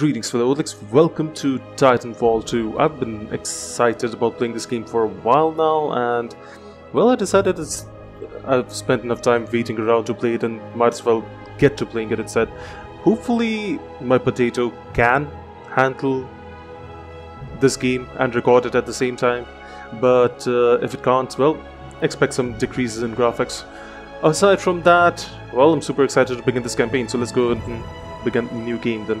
Greetings fellow Alex, welcome to Titanfall 2. I've been excited about playing this game for a while now and well I decided it's, I've spent enough time waiting around to play it and might as well get to playing it instead. Hopefully my potato can handle this game and record it at the same time but uh, if it can't, well, expect some decreases in graphics. Aside from that, well, I'm super excited to begin this campaign, so let's go and begin a new game then.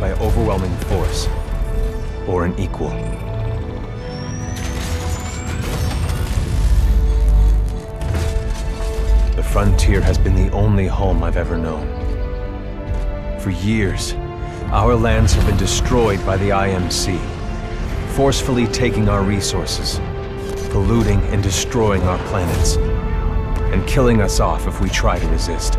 By overwhelming force, or an equal. The frontier has been the only home I've ever known. For years, our lands have been destroyed by the IMC, forcefully taking our resources, polluting and destroying our planets, and killing us off if we try to resist.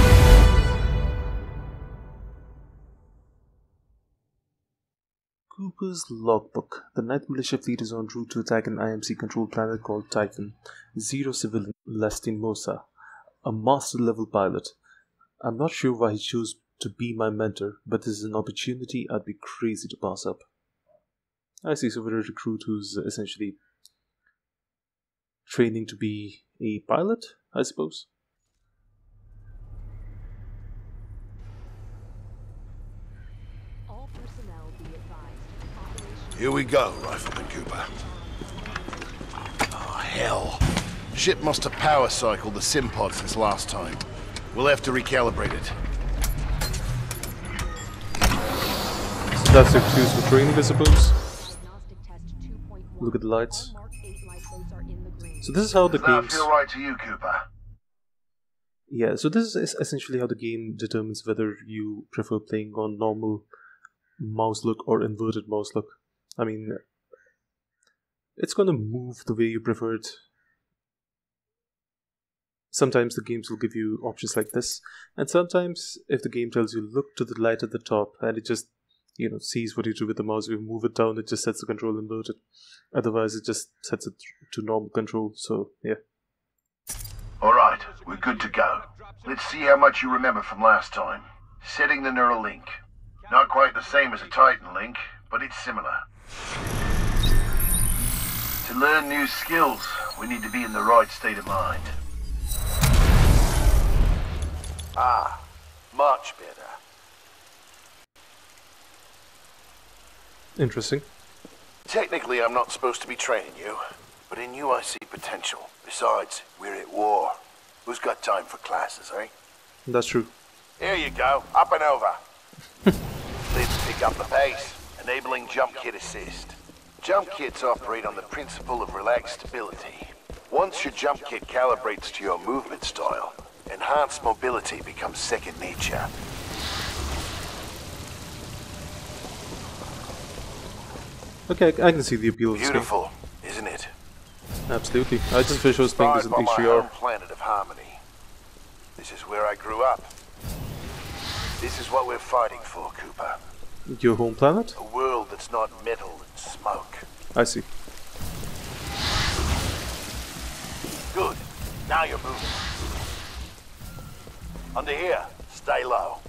Cooper's logbook. The Ninth Militia Fleet is en route to attack an IMC-controlled planet called Typhon. Zero civilian Lastimosa, a master-level pilot. I'm not sure why he chose to be my mentor, but this is an opportunity I'd be crazy to pass up. I see, so we're a recruit who's essentially training to be a pilot, I suppose. All personnel be advised. Operation Here we go, Rifleman Cooper. Oh, hell. Ship must have power cycled the sim pod since last time. We'll have to recalibrate it. So that's the excuse for training, I suppose. diagnostic test 2.1. Look at the lights. All Mark 8 lifeboats are in the green. So this is how the Does that game's... feel right to you, Cooper? Yeah, so this is essentially how the game determines whether you prefer playing on normal mouse look or inverted mouse look. I mean, it's gonna move the way you prefer it. Sometimes the games will give you options like this, and sometimes if the game tells you look to the light at the top and it just you know sees what you do with the mouse, if you move it down, it just sets the control inverted. Otherwise, it just sets it to normal control. So yeah. All right, we're good to go. Let's see how much you remember from last time. Setting the neural link. Not quite the same as a Titan link, but it's similar. To learn new skills, we need to be in the right state of mind. Ah, much better. Interesting. Technically, I'm not supposed to be training you, but in you I see potential. Besides, we're at war. Who's got time for classes, eh? That's true. Here you go, up and over. Let's pick up the pace, enabling jump kit assist. Jump kits operate on the principle of relaxed stability. Once your jump kit calibrates to your movement style, enhanced mobility becomes second nature. Okay, I can see the appeal of this game. Beautiful, isn't it? Absolutely. I just wish I was playing this in Inspired by my home HDR. planet of Harmony. This is where I grew up. This is what we're fighting for, Cooper. Your home planet? A world that's not metal and smoke. I see. Good. Now you're moving. Under here, stay low.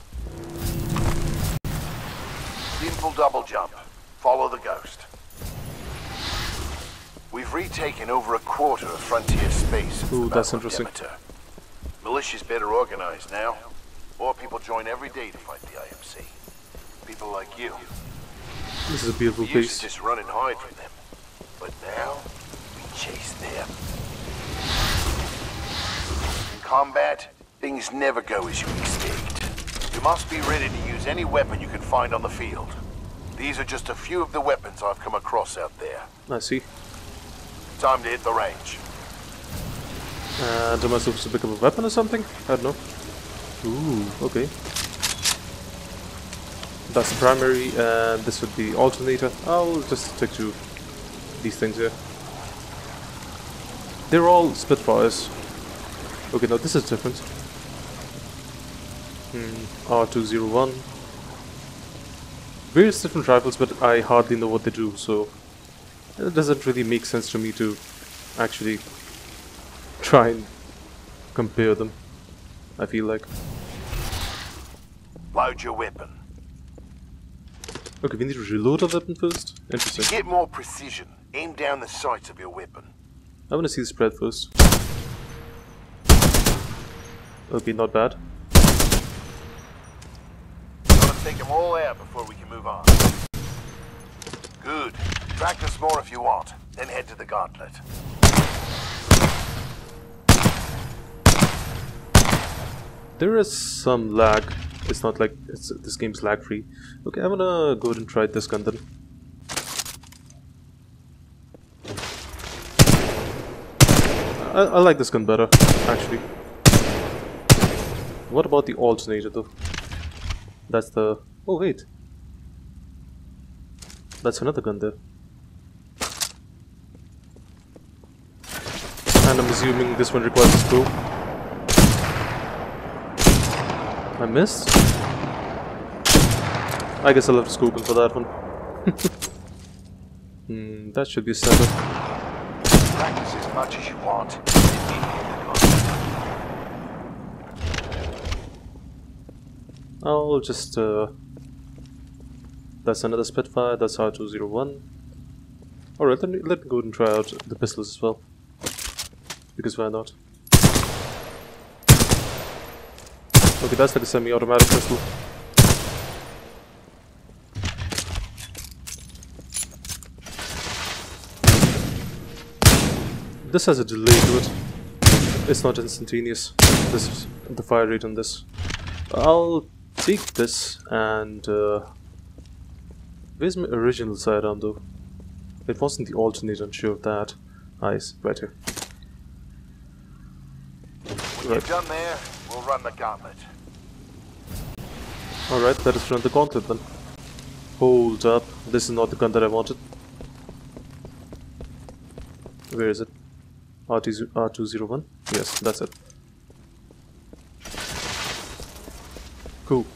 Simple double jump. Follow the ghost. We've retaken over a quarter of frontier space. Ooh, that's interesting. Demeter. Militia's better organized now. More people join every day to fight the IMC. People like you. This is a beautiful We used to just run and hide from them. But now, we chase them. In combat, things never go as you expect. You must be ready to use any weapon you can find on the field. These are just a few of the weapons I've come across out there. I see. Time to hit the range. And am I supposed to pick up a weapon or something? I don't know. Ooh, okay. That's primary, and this would be alternator. I'll just stick to these things here. They're all Spitfires. Okay, now this is different. Hmm, R201. Various different rifles, but I hardly know what they do, so it doesn't really make sense to me to actually try and compare them. I feel like. Load your weapon. Okay, we need to reload our weapon first. To Interesting. get more precision, aim down the sights of your weapon. I want to see the spread first. Okay, not bad. Gotta take them all out before we can move on. Good. Practice more if you want, then head to the gauntlet. There is some lag. It's not like it's, this game's lag free. Okay, I'm gonna go ahead and try this gun then. I, I like this gun better, actually. What about the alternator though? That's the... Oh wait. That's another gun there. And I'm assuming this one requires a scope. I missed? I guess I'll have to scope in for that one. hmm, that should be a setup. Practice as much as you want. then meet me in the gauntlet. I'll just, uh... That's another Spitfire, that's R201. Alright, let me, let me go and try out the pistols as well. Because why not? Okay, that's like a semi-automatic pistol. This has a delay to it. It's not instantaneous. This is the fire rate on this. I'll take this and uh, where's my original sidearm though? It wasn't the alternate, I'm sure of that. Nice, right here. When Right. you're done there, we'll run the gauntlet. Alright, let us run the gauntlet then. Hold up, this is not the gun that I wanted. Where is it? R2, R201? Yes, that's it. Cool.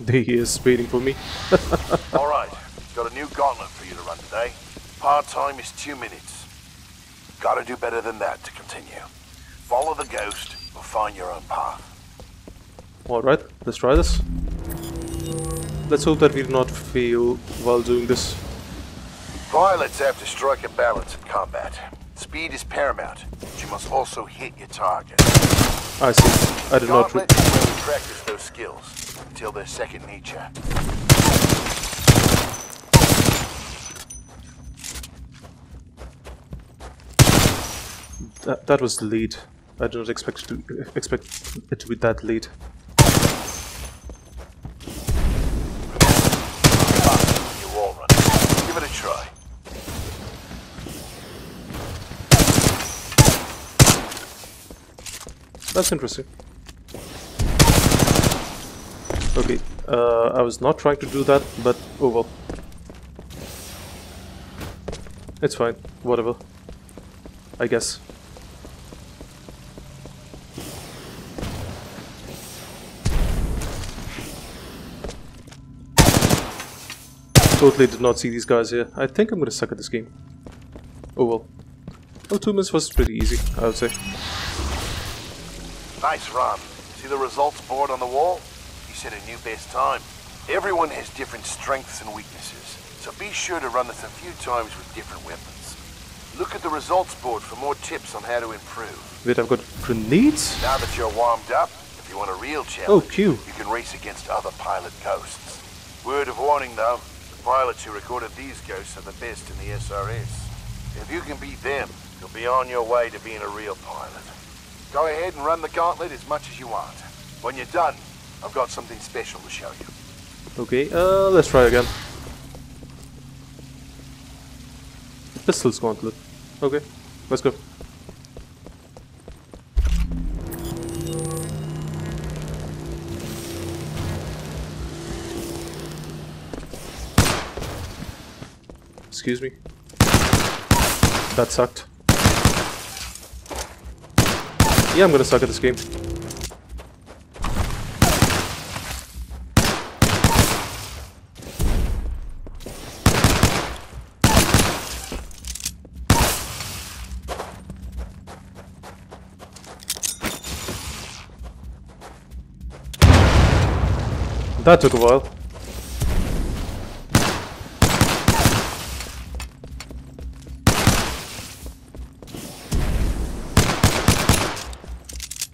There he is, waiting for me. All right, got a new gauntlet for you to run today. Part time is two minutes. Gotta do better than that to continue. Follow the ghost or find your own path. Alright, let's try this. Let's hope that we do not fail while doing this. Pilots have to strike a balance in combat. Speed is paramount, but you must also hit your target. I see. I did not practice those skills until they're second nature. That, that was the lead. I did not expect, to, expect it to be that lead. That's interesting. Okay, uh, I was not trying to do that, but oh well. It's fine, whatever. I guess. Totally did not see these guys here. I think I'm gonna suck at this game. Oh well. Oh, two minutes was pretty easy, I would say. Nice run. See the results board on the wall? You set a new best time. Everyone has different strengths and weaknesses, so be sure to run this a few times with different weapons. Look at the results board for more tips on how to improve. Wait, I've got grenades? Now that you're warmed up, if you want a real challenge, Oh, Q. you can race against other pilot ghosts. Word of warning though, the pilots who recorded these ghosts are the best in the SRS. If you can beat them, you'll be on your way to being a real pilot. Go ahead and run the gauntlet as much as you want. When you're done, I've got something special to show you. Okay, uh, let's try again. Pistols gauntlet. Okay, let's go. Excuse me. That sucked. Yeah, I'm gonna suck at this game. That took a while.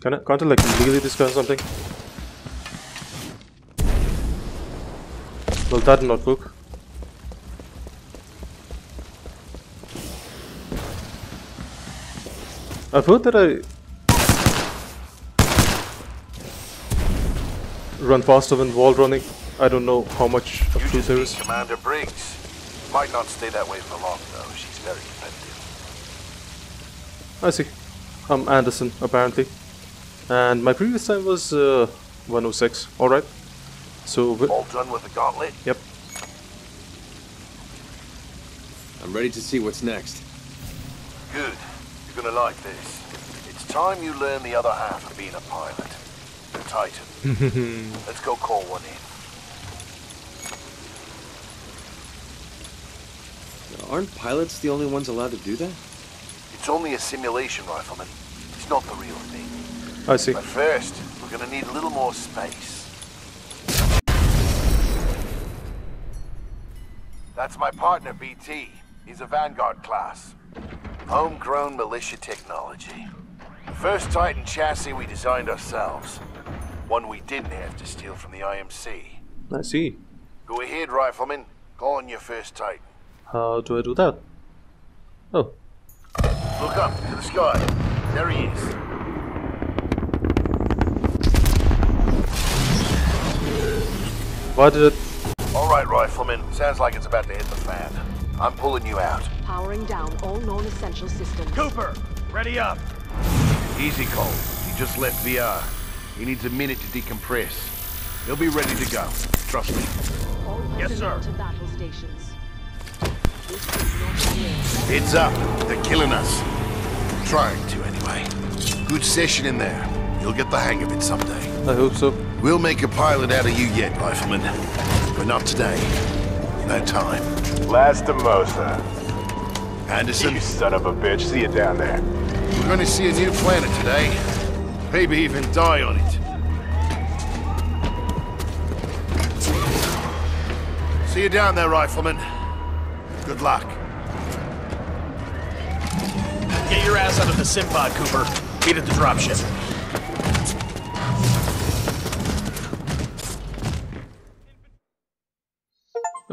Can I, can't I like legally this guy or something? Well, that did not work. I've heard that I run faster than wall running. I don't know how much of You truth there is. Commander Briggs. Might not stay that way for long though. She's very competitive. I see. I'm Anderson, apparently. And my previous time was uh, 106. Alright. So, wi- All done with the gauntlet? yep. I'm ready to see what's next. Good. You're gonna like this. It's time you learn the other half of being a pilot. The Titan. Let's go call one in. Aren't pilots the only ones allowed to do that? It's only a simulation, Rifleman. It's not the real thing. I see. But first, we're gonna need a little more space. That's my partner, BT. He's a Vanguard class. Homegrown militia technology. The First Titan chassis we designed ourselves. One we didn't have to steal from the IMC. I see. Go ahead, Rifleman. Call on your first Titan. How do I do that? Oh, Look up to the sky. There he is. Why did it... All right, Rifleman. Sounds like it's about to hit the fan. I'm pulling you out. Powering down all non-essential systems. Cooper, ready up. Easy, Cole. He just left VR. He needs a minute to decompress. He'll be ready to go. Trust me. All Yes, sir. to battle stations. This is not real. Heads up. They're killing us. Trying to, anyway. Good session in there. You'll get the hang of it someday. I hope so. We'll make a pilot out of you yet, Rifleman. But not today. No time. Last Lastimosa. Anderson, You son of a bitch. See you down there. we're going to see a new planet today. Maybe even die on it. See you down there, Rifleman. Good luck. Get your ass out of the sim pod, Cooper. Meet at the dropship.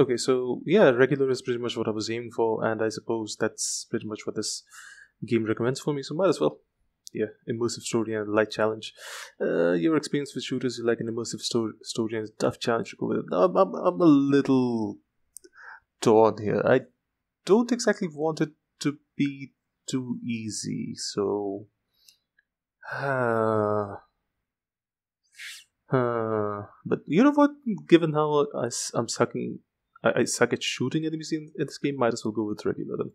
Okay, so yeah, regular is pretty much what I was aiming for, and I suppose that's pretty much what this game recommends for me, so might as well. Yeah, immersive story and light challenge. Uh, your experience with shooters, you like an immersive story, story and tough challenge to go with it. I'm, I'm, I'm a little torn here. I don't exactly want it to be too easy, so. Uh, uh, but you know what? Given how I, am sucking, I, I suck at shooting enemies in, in this game, might as well go with regular then.